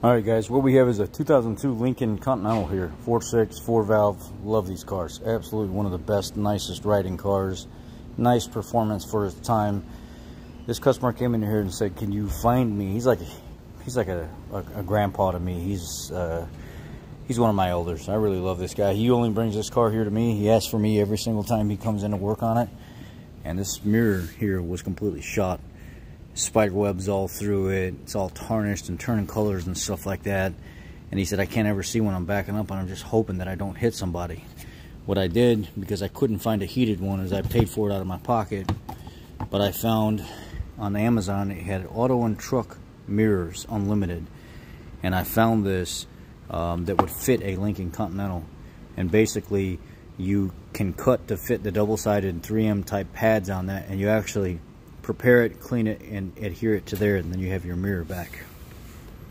All right, guys, what we have is a 2002 Lincoln Continental here. 4.6, 4-valve. Love these cars. Absolutely one of the best, nicest riding cars. Nice performance for its time. This customer came in here and said, can you find me? He's like he's like a, a, a grandpa to me. He's uh, he's one of my elders. I really love this guy. He only brings this car here to me. He asks for me every single time he comes in to work on it. And this mirror here was completely shot spider webs all through it. It's all tarnished and turning colors and stuff like that. And he said, I can't ever see when I'm backing up and I'm just hoping that I don't hit somebody. What I did, because I couldn't find a heated one, is I paid for it out of my pocket. But I found on Amazon, it had auto and truck mirrors, unlimited. And I found this um, that would fit a Lincoln Continental. And basically, you can cut to fit the double-sided 3M type pads on that, and you actually prepare it, clean it, and adhere it to there, and then you have your mirror back.